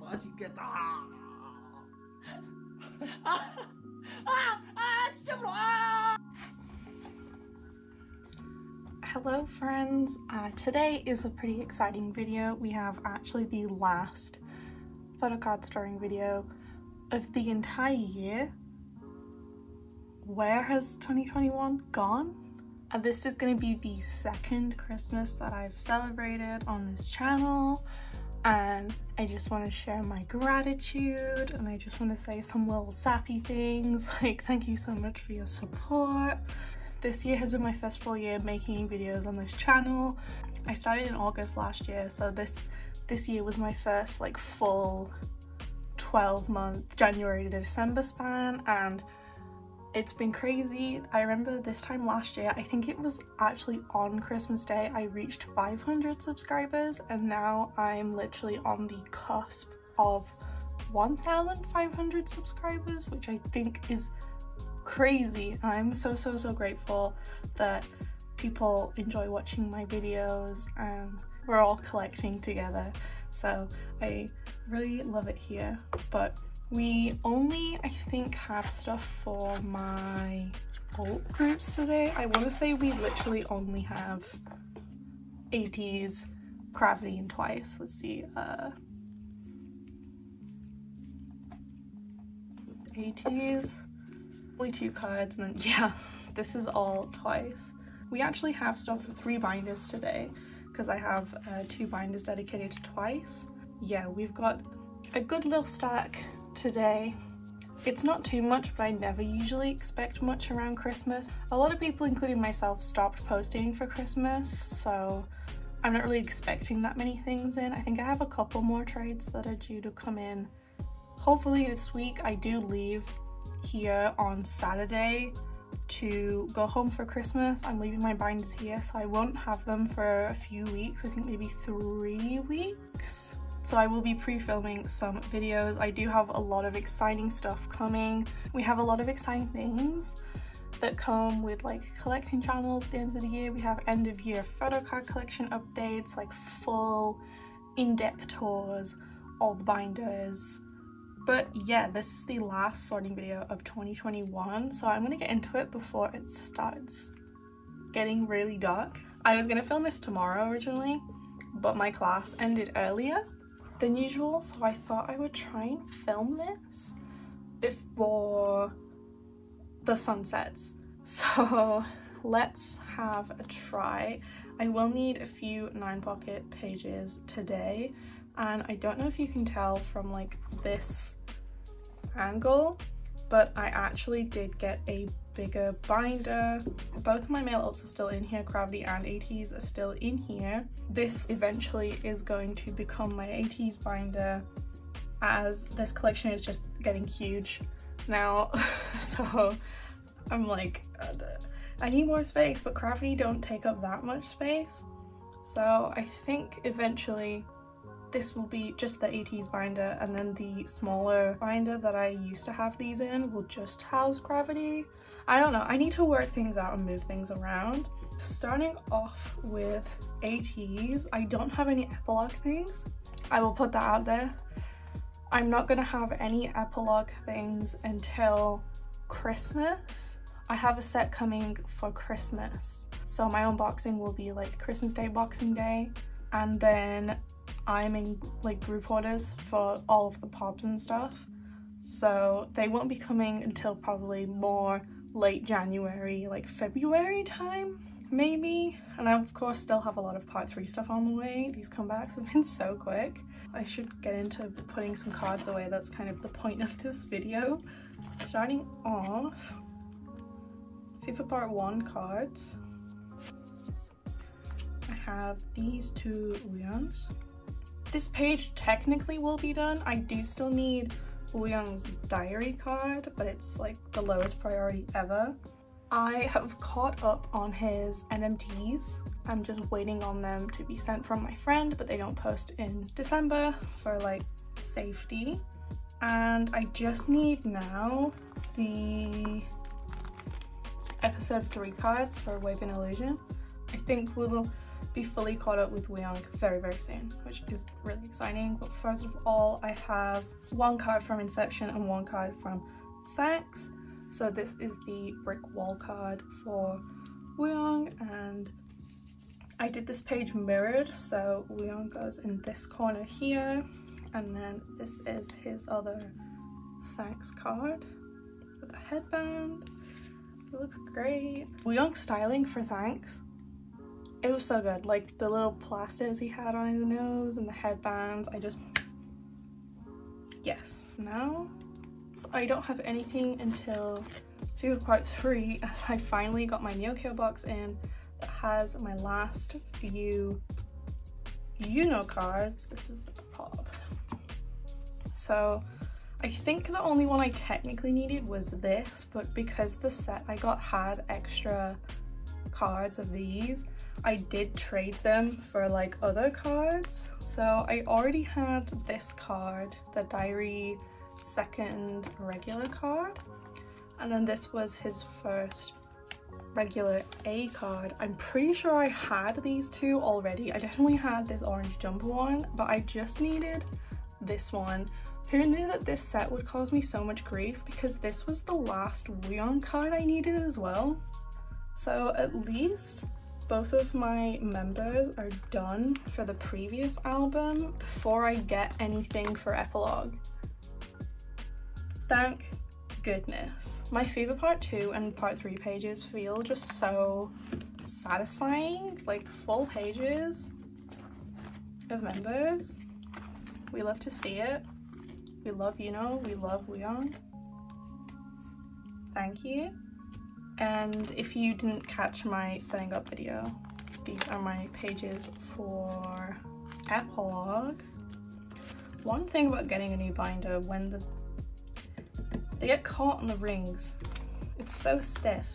맛있겠다. 아, 아, 아, 진짜 부러워. 아! Hello friends, uh, today is a pretty exciting video. We have actually the last photo card storing video of the entire year. Where has 2021 gone? Uh, this is going to be the second Christmas that I've celebrated on this channel and I just want to share my gratitude and I just want to say some little sappy things like thank you so much for your support. This year has been my first full year making videos on this channel. I started in August last year so this this year was my first like full 12 month January to December span and it's been crazy. I remember this time last year, I think it was actually on Christmas Day, I reached 500 subscribers and now I'm literally on the cusp of 1,500 subscribers, which I think is crazy. I'm so, so, so grateful that people enjoy watching my videos and we're all collecting together. So I really love it here, but we only, I think, have stuff for my alt groups today. I want to say we literally only have ATEEZ, CRAVITY, and Twice. Let's see. Uh, ATEEZ, only two cards, and then yeah, this is all Twice. We actually have stuff for three binders today because I have uh, two binders dedicated to Twice. Yeah, we've got a good little stack today. It's not too much, but I never usually expect much around Christmas. A lot of people, including myself, stopped posting for Christmas, so I'm not really expecting that many things in. I think I have a couple more trades that are due to come in. Hopefully this week I do leave here on Saturday to go home for Christmas. I'm leaving my binders here, so I won't have them for a few weeks. I think maybe three weeks so I will be pre-filming some videos. I do have a lot of exciting stuff coming. We have a lot of exciting things that come with like collecting channels at the end of the year. We have end of year photo card collection updates, like full in-depth tours, all the binders. But yeah, this is the last sorting video of 2021, so I'm gonna get into it before it starts getting really dark. I was gonna film this tomorrow originally, but my class ended earlier than usual so I thought I would try and film this before the sun sets. So let's have a try. I will need a few nine pocket pages today and I don't know if you can tell from like this angle but I actually did get a bigger binder. Both my male alts are still in here, CRAVITY and ATEEZ are still in here. This eventually is going to become my ATEEZ binder as this collection is just getting huge now. so I'm like, uh, I need more space, but CRAVITY don't take up that much space. So I think eventually this will be just the ATEEZ binder and then the smaller binder that I used to have these in will just house CRAVITY. I don't know, I need to work things out and move things around. Starting off with ATEEZ, I don't have any epilogue things. I will put that out there. I'm not gonna have any epilogue things until Christmas. I have a set coming for Christmas. So my unboxing will be like Christmas Day, Boxing Day, and then I'm in like group orders for all of the pobs and stuff. So they won't be coming until probably more late January, like February time, maybe. And I of course still have a lot of part three stuff on the way. These comebacks have been so quick. I should get into putting some cards away. That's kind of the point of this video. Starting off, Fever part one cards. I have these two Wooyoungs. This page technically will be done. I do still need Wooyoung's diary card, but it's like the lowest priority ever. I have caught up on his NMTs. I'm just waiting on them to be sent from my friend, but they don't post in December for like safety. And I just need now the episode three cards for Wave and Illusion. I think we'll be fully caught up with Wooyoung very, very soon, which is really exciting. But first of all, I have one card from Inception and one card from Thanks. So this is the brick wall card for Wooyoung and I did this page mirrored so Wooyoung goes in this corner here and then this is his other thanks card with a headband. It looks great. Wooyoung styling for thanks. It was so good. Like the little plasters he had on his nose and the headbands. I just yes. Now so I don't have anything until Fever Part 3 as I finally got my Neo Neokyo box in that has my last few Yunho cards. This is the pop. So I think the only one I technically needed was this, but because the set I got had extra cards of these, I did trade them for like other cards. So I already had this card, the Diary second regular card. And then this was his first regular A card. I'm pretty sure I had these two already. I definitely had this orange jumper one, but I just needed this one. Who knew that this set would cause me so much grief because this was the last Wooyoung card I needed as well. So at least both of my members are done for the previous album before I get anything for epilogue. Thank goodness. My Fever Part 2 and Part 3 pages feel just so satisfying, like full pages of members. We love to see it. We love you know. we love Wooyoung. Thank you. And if you didn't catch my setting up video, these are my pages for epilogue. One thing about getting a new binder when the they get caught on the rings. It's so stiff.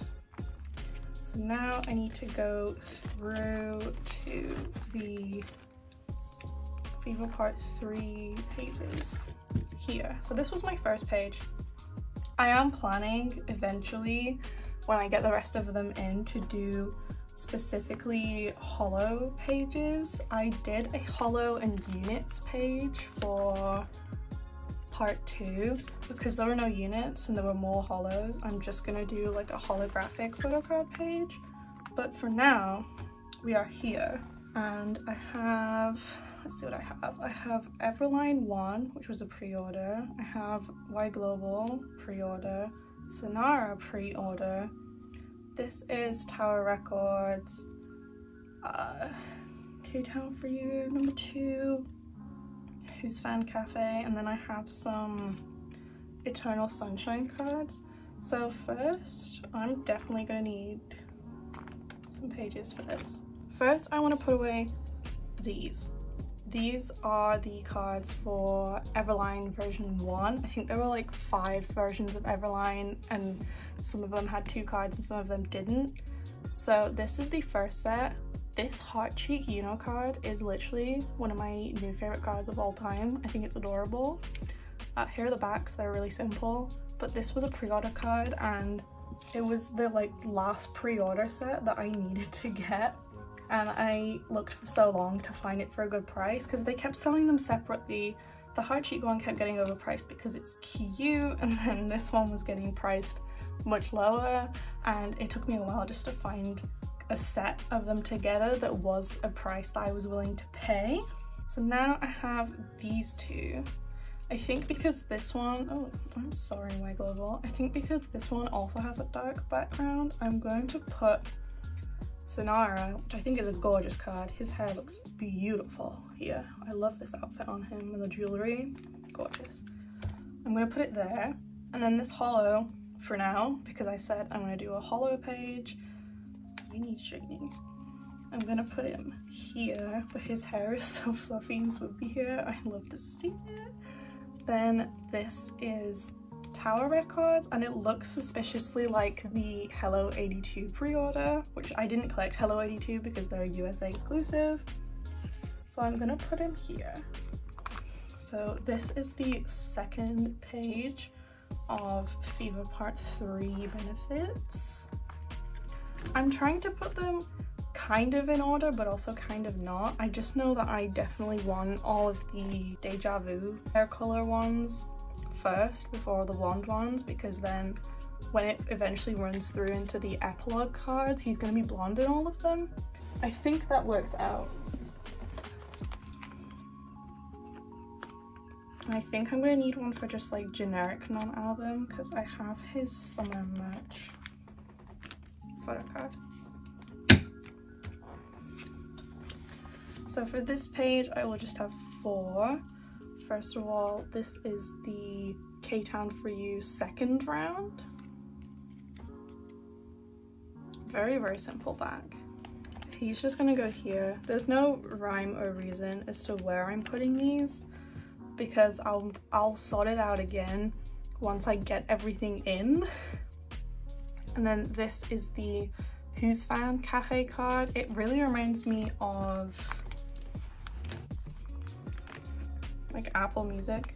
So now I need to go through to the Fever Part 3 pages here. So this was my first page. I am planning eventually when I get the rest of them in to do specifically hollow pages. I did a hollow and units page for part two because there were no units and there were more hollows. i'm just gonna do like a holographic photo page but for now we are here and i have let's see what i have i have everline one which was a pre-order i have y global pre-order Synnara pre-order this is tower records uh k-town for you number two Who's Fan Cafe, and then I have some Eternal Sunshine cards. So first, I'm definitely gonna need some pages for this. First, I wanna put away these. These are the cards for Everline version 1. I think there were like five versions of Everline and some of them had two cards and some of them didn't. So this is the first set this Heart Cheek Yunho card is literally one of my new favorite cards of all time. I think it's adorable. Uh, here are the backs, they're really simple, but this was a pre-order card and it was the like last pre-order set that I needed to get and I looked for so long to find it for a good price because they kept selling them separately. The heart cheek one kept getting overpriced because it's cute and then this one was getting priced much lower and it took me a while just to find a set of them together that was a price that I was willing to pay. So now I have these two. I think because this one, oh, I'm sorry, my global. I think because this one also has a dark background, I'm going to put Synnara, which I think is a gorgeous card. His hair looks beautiful here. I love this outfit on him and the jewelry, gorgeous. I'm gonna put it there. And then this hollow for now, because I said I'm gonna do a hollow page he need straightening. I'm gonna put him here, but his hair is so fluffy and swoopy here. I love to see it. Then this is Tower Records and it looks suspiciously like the Hello 82 pre-order, which I didn't collect Hello 82 because they're a USA exclusive. So I'm gonna put him here. So this is the second page of Fever Part 3 benefits. I'm trying to put them kind of in order but also kind of not. I just know that I definitely want all of the Deja Vu hair color ones first before the blonde ones because then when it eventually runs through into the epilogue cards he's going to be blonde in all of them. I think that works out. I think I'm going to need one for just like generic non-album because I have his summer merch photo card. So for this page, I will just have four. First of all, this is the K-Town For You second round. Very, very simple back. He's just gonna go here. There's no rhyme or reason as to where I'm putting these because I'll, I'll sort it out again once I get everything in. And then this is the Who's Fan Cafe card. It really reminds me of like Apple Music.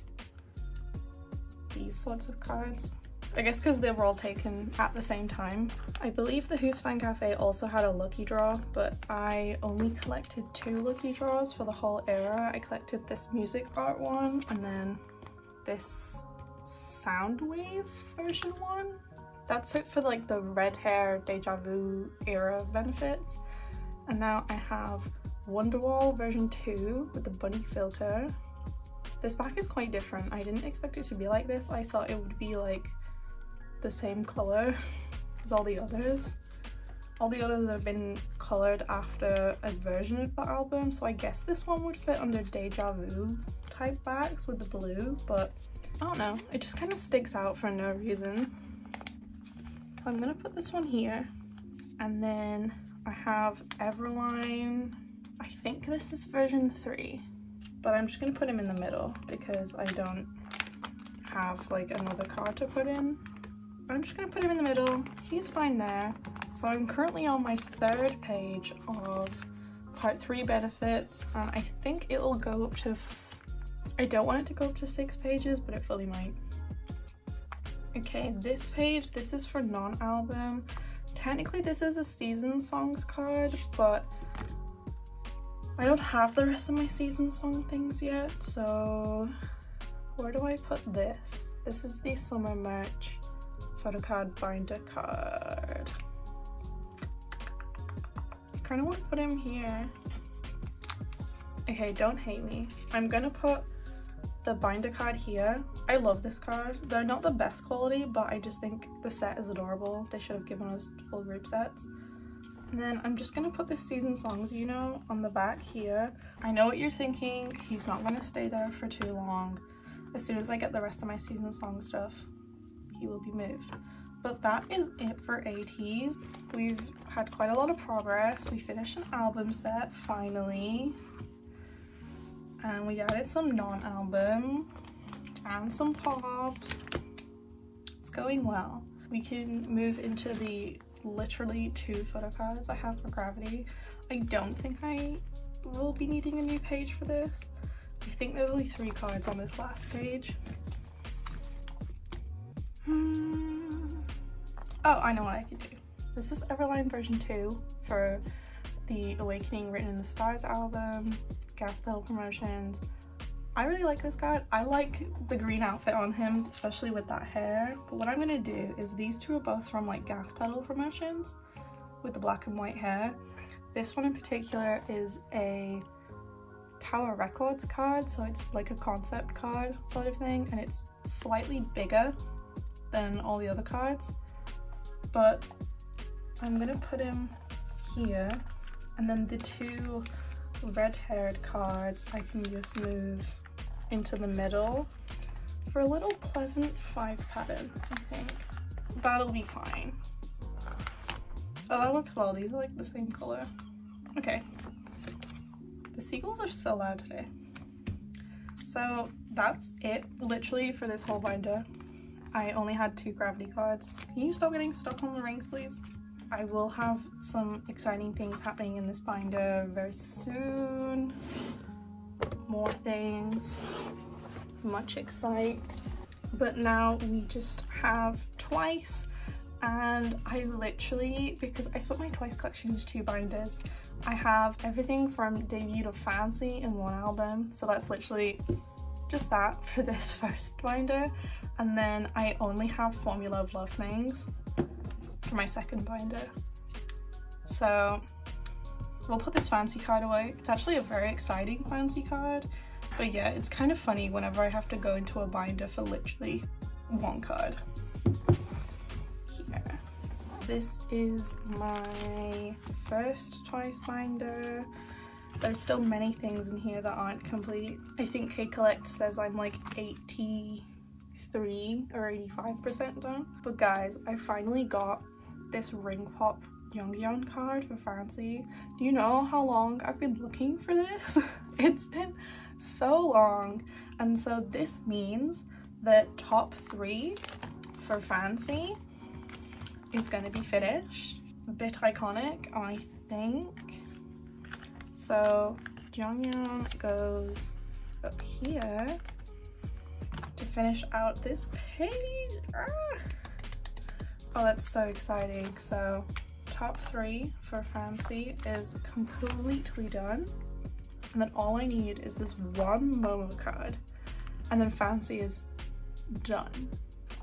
These sorts of cards. I guess because they were all taken at the same time. I believe the Who's Fan Cafe also had a lucky draw, but I only collected two lucky draws for the whole era. I collected this music art one and then this Soundwave version one. That's it for like the red hair Deja Vu era benefits. And now I have Wonderwall version 2 with the bunny filter. This back is quite different. I didn't expect it to be like this. I thought it would be like the same color as all the others. All the others have been colored after a version of the album, so I guess this one would fit under Deja Vu type backs with the blue, but I don't know. It just kind of sticks out for no reason. So I'm gonna put this one here, and then I have Everline. I think this is version three, but I'm just gonna put him in the middle because I don't have like another card to put in. I'm just gonna put him in the middle. He's fine there. So I'm currently on my third page of part three benefits and I think it'll go up to, I don't want it to go up to six pages, but it fully might. Okay, this page, this is for non-album. Technically this is a season songs card, but I don't have the rest of my season song things yet, so where do I put this? This is the summer merch photo card binder card. I kind of want to put him here. Okay, don't hate me. I'm gonna put the binder card here. I love this card. They're not the best quality, but I just think the set is adorable. They should have given us full group sets. And then I'm just gonna put the season songs, you know, on the back here. I know what you're thinking. He's not gonna stay there for too long. As soon as I get the rest of my season song stuff, he will be moved. But that is it for ATEEZ. We've had quite a lot of progress. We finished an album set finally. And we added some non-album and some pops. It's going well. We can move into the literally two photo cards I have for CRAVITY. I don't think I will be needing a new page for this. I think there's only three cards on this last page. Hmm. Oh, I know what I could do. This is Everline version 2 for the Awakening Written in the Stars album, Gas Pedal Promotions. I really like this guy. I like the green outfit on him, especially with that hair. But what I'm gonna do is these two are both from like Gas Pedal Promotions with the black and white hair. This one in particular is a Tower Records card, so it's like a concept card sort of thing, and it's slightly bigger than all the other cards. But I'm gonna put him here, and then the two red-haired cards I can just move into the middle for a little pleasant five pattern, I think. That'll be fine. Oh, that works well. These are like the same color. Okay. The seagulls are so loud today. So that's it, literally, for this whole binder. I only had two CRAVITY cards. Can you stop getting stuck on the rings, please? I will have some exciting things happening in this binder very soon. More things. Much excite. But now we just have twice and I literally, because I split my Twice collection into two binders, I have everything from Debut to Fancy in one album. So that's literally just that for this first binder. And then I only have Formula of Love things for my second binder. So we'll put this fancy card away. It's actually a very exciting fancy card. But yeah, it's kind of funny whenever I have to go into a binder for literally one card. Here. This is my first Twice binder. There's still many things in here that aren't complete. I think K Collect says I'm like 83 or 85% done. But guys, I finally got this Ring Pop Yeon card for Fancy. Do you know how long I've been looking for this? it's been so long. And so this means that top three for Fancy is going to be finished. A bit iconic, I think. So Jeongyeon goes up here to finish out this page. Ah! Oh, that's so exciting. So top three for Fancy is completely done. And then all I need is this one Momo card. And then Fancy is done.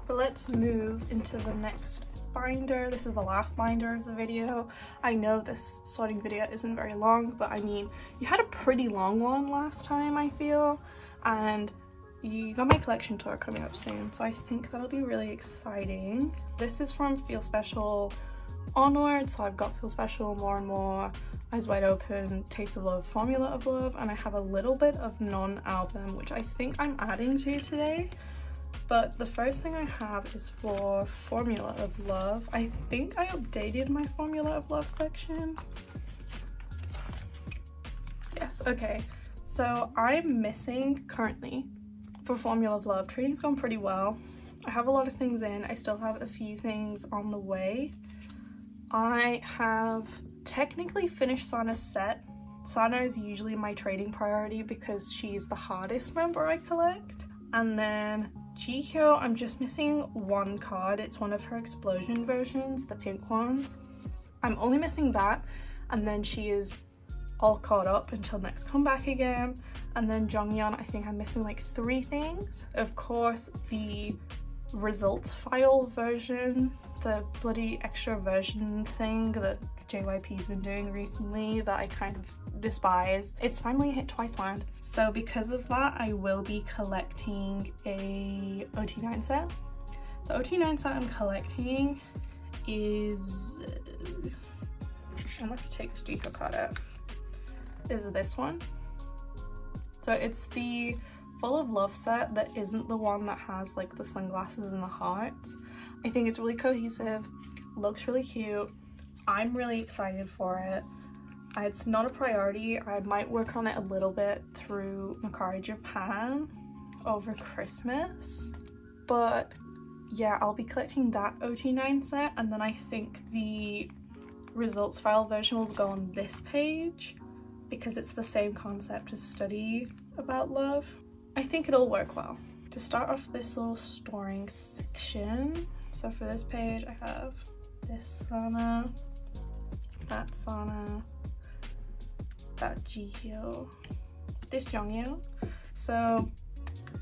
But let's move into the next binder. This is the last binder of the video. I know this sorting video isn't very long, but I mean, you had a pretty long one last time, I feel. And you got my collection tour coming up soon, so I think that'll be really exciting. This is from Feel Special onward, so I've got Feel Special more and more, Eyes Wide Open, Taste of Love, Formula of Love, and I have a little bit of non-album, which I think I'm adding to today. But the first thing I have is for Formula of Love. I think I updated my Formula of Love section. Yes, okay. So I'm missing currently for Formula of Love. Training's gone pretty well. I have a lot of things in. I still have a few things on the way. I have technically finished Sana's set. Sana is usually my trading priority because she's the hardest member I collect. And then Jihyo, I'm just missing one card. It's one of her explosion versions, the pink ones. I'm only missing that and then she is all caught up until next comeback again. And then Jeongyeon, I think I'm missing like three things. Of course, the results file version, the bloody extra version thing that JYP's been doing recently that I kind of despise. It's finally hit Twice Land. So because of that, I will be collecting a OT9 set. The OT9 set I'm collecting is, uh, I'm going to take this Jihyo card out, is this one. So it's the Full of Love set that isn't the one that has like the sunglasses and the hearts. I think it's really cohesive, looks really cute. I'm really excited for it. It's not a priority. I might work on it a little bit through Mercari Japan over Christmas. But yeah, I'll be collecting that OT9 set and then I think the results file version will go on this page because it's the same concept as study about love. I think it'll work well. To start off this little storing section, so for this page I have this Sana, that Sana, that Jihyo, this Jeongyeon. So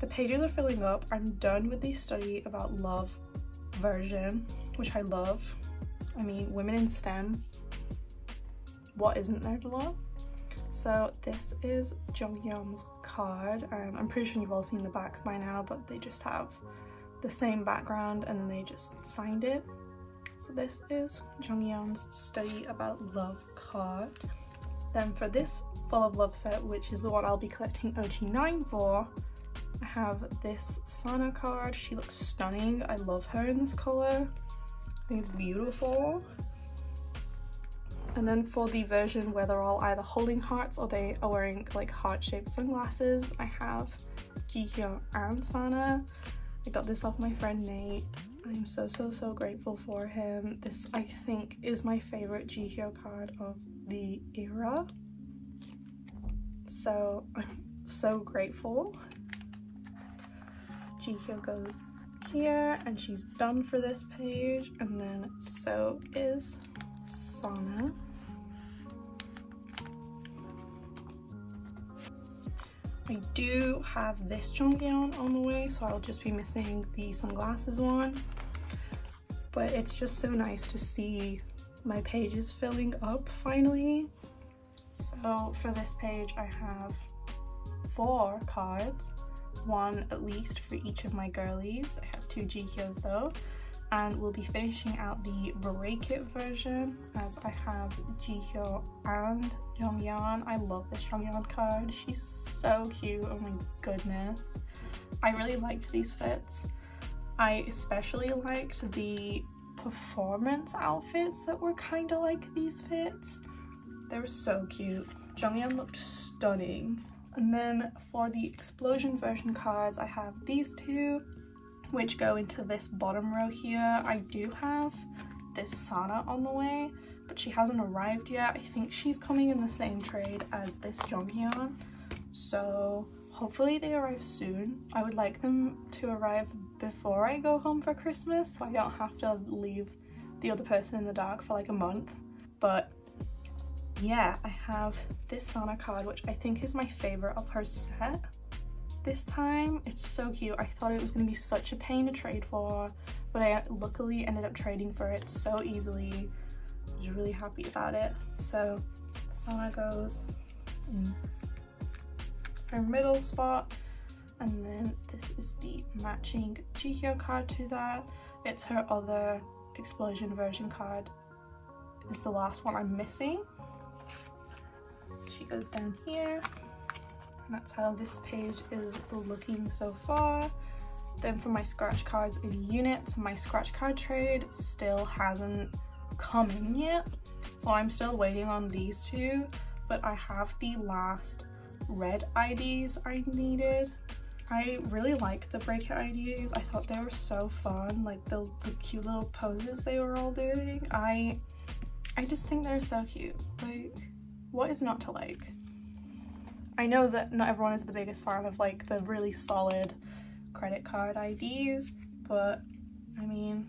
the pages are filling up. I'm done with the study about love version, which I love. I mean, women in STEM, what isn't there to love? So this is Jeongyeon's card and I'm pretty sure you've all seen the backs by now but they just have the same background and then they just signed it. So this is Jeongyeon's study about love card. Then for this full of love set which is the one I'll be collecting OT9 for I have this Sana card. She looks stunning. I love her in this color. I think it's beautiful. And then for the version where they're all either holding hearts or they are wearing like heart-shaped sunglasses, I have Jihyo and Sana. I got this off my friend Nate. I'm so, so, so grateful for him. This, I think, is my favorite Jihyo card of the era. So I'm so grateful. Jihyo goes here and she's done for this page and then so is Sana. I do have this Jeongyeon on the way so I'll just be missing the sunglasses one but it's just so nice to see my pages filling up finally. So for this page I have four cards, one at least for each of my girlies. I have two Jihyo's though and we'll be finishing out the Break It version as I have Jihyo and Jeongyeon. I love this Jeongyeon card. She's so cute. Oh my goodness. I really liked these fits. I especially liked the performance outfits that were kind of like these fits. They were so cute. Jeongyeon looked stunning. And then for the explosion version cards, I have these two, which go into this bottom row here. I do have this Sana on the way, but she hasn't arrived yet. I think she's coming in the same trade as this Jeongyeon. So hopefully they arrive soon. I would like them to arrive before I go home for Christmas so I don't have to leave the other person in the dark for like a month. But yeah, I have this Sana card, which I think is my favorite of her set this time. It's so cute. I thought it was going to be such a pain to trade for, but I luckily ended up trading for it so easily. I was really happy about it. So Sana goes mm. in her middle spot and then this is the matching Jihyo card to that. It's her other explosion version card. Is the last one I'm missing. So she goes down here. That's how this page is looking so far. Then for my scratch cards in units, my scratch card trade still hasn't come in yet. So I'm still waiting on these two, but I have the last red IDs I needed. I really like the break IDs. I thought they were so fun, like the, the cute little poses they were all doing. I I just think they're so cute. Like, what is not to like? I know that not everyone is the biggest fan of like the really solid credit card IDs, but I mean,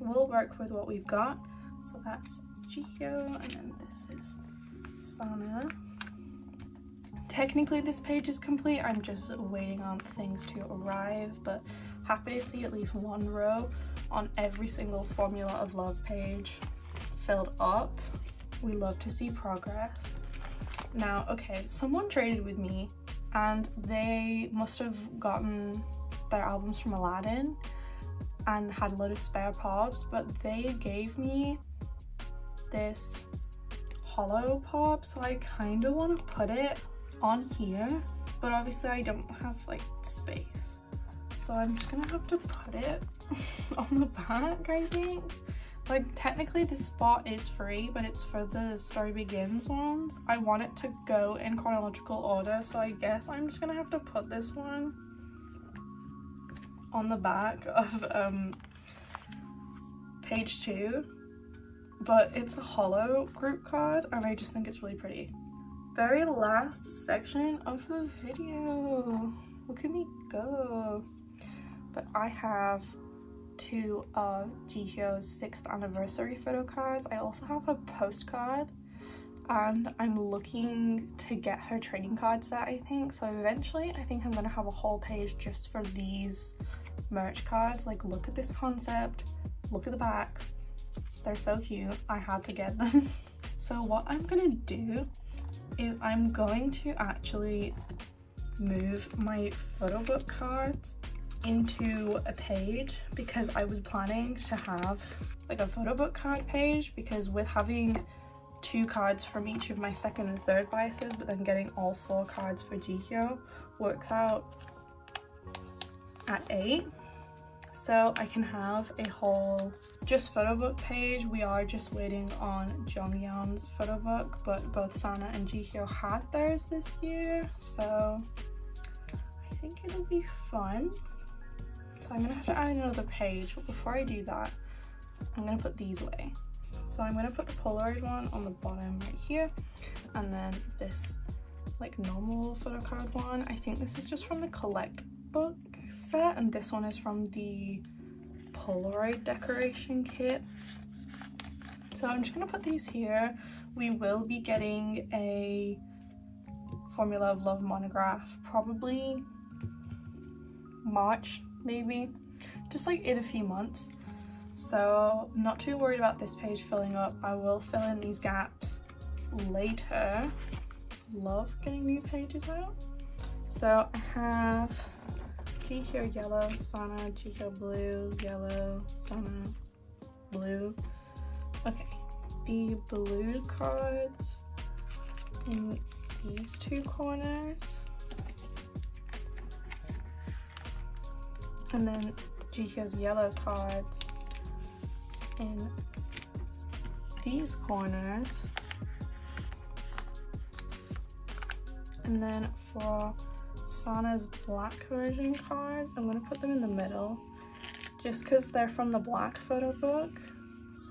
we'll work with what we've got. So that's Jihyo, and then this is Sana. Technically this page is complete, I'm just waiting on things to arrive, but happy to see at least one row on every single Formula of Love page filled up. We love to see progress. Now, okay, someone traded with me and they must have gotten their albums from Aladdin and had a load of spare pops, but they gave me this hollow pop, so I kind of want to put it on here, but obviously I don't have like space. So I'm just gonna have to put it on the back, I think. Like technically this spot is free, but it's for the Story Begins ones. I want it to go in chronological order, so I guess I'm just gonna have to put this one on the back of um, page two. But it's a hollow group card and I just think it's really pretty very last section of the video. Look at me go. But I have two of Jihyo's sixth anniversary photo cards. I also have a postcard and I'm looking to get her trading card set I think. So eventually I think I'm gonna have a whole page just for these merch cards. Like look at this concept, look at the backs. They're so cute. I had to get them. so what I'm gonna do is I'm going to actually move my photo book cards into a page because I was planning to have like a photo book card page because with having two cards from each of my second and third biases but then getting all four cards for Jihyo works out at eight so I can have a whole just photo book page. We are just waiting on Jeongyeon's photo book, but both Sana and Jihyo had theirs this year, so I think it'll be fun. So I'm gonna have to add another page, but before I do that, I'm gonna put these away. So I'm gonna put the Polaroid one on the bottom right here, and then this like normal photo card one. I think this is just from the collect book set and this one is from the Polaroid decoration kit. So I'm just going to put these here. We will be getting a Formula of Love monograph probably March maybe just like in a few months. So not too worried about this page filling up. I will fill in these gaps later. Love getting new pages out. So I have Jihyo yellow Sana Jihyo blue yellow Sana blue. Okay the blue cards in these two corners and then Jihyo's yellow cards. In these corners. And then for Sana's black version cards I'm going to put them in the middle. Just because they're from the black photo book.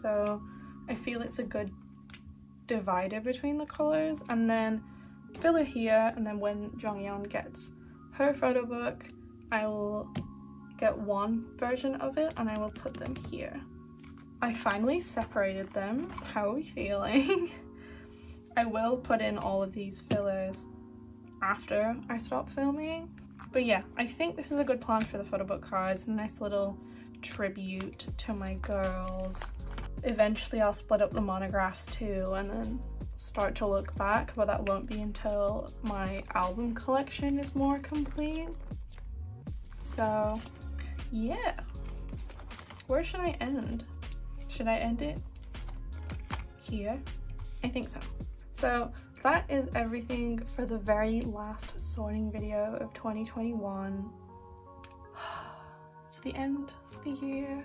So I feel it's a good divider between the colors. And then filler here and then when Jeongyeon gets her photo book I will get one version of it and I will put them here. I finally separated them. How are we feeling? I will put in all of these fillers after I stop filming. But yeah, I think this is a good plan for the photo book cards. A nice little tribute to my girls. Eventually I'll split up the monographs too and then start to look back, but that won't be until my album collection is more complete. So yeah. Where should I end? Should I end it here? I think so. So that is everything for the very last sorting video of 2021. it's the end of the year.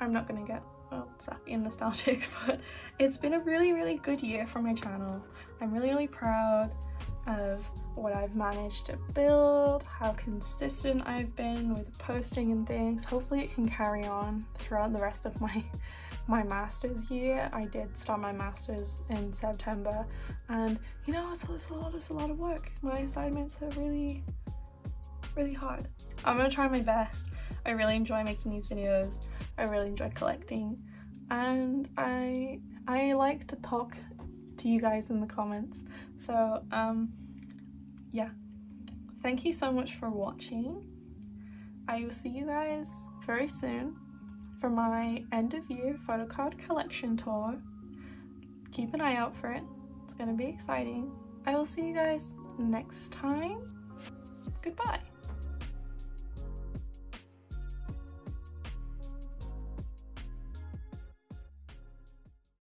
I'm not gonna get well sappy and nostalgic, but it's been a really, really good year for my channel. I'm really, really proud of what I've managed to build, how consistent I've been with posting and things. Hopefully it can carry on throughout the rest of my my master's year. I did start my master's in September and you know it's, it's a lot it's a lot of work. My assignments are really really hard. I'm gonna try my best. I really enjoy making these videos. I really enjoy collecting and I I like to talk to you guys in the comments. So um, yeah, thank you so much for watching. I will see you guys very soon for my end of year photo card collection tour. Keep an eye out for it. It's gonna be exciting. I will see you guys next time. Goodbye.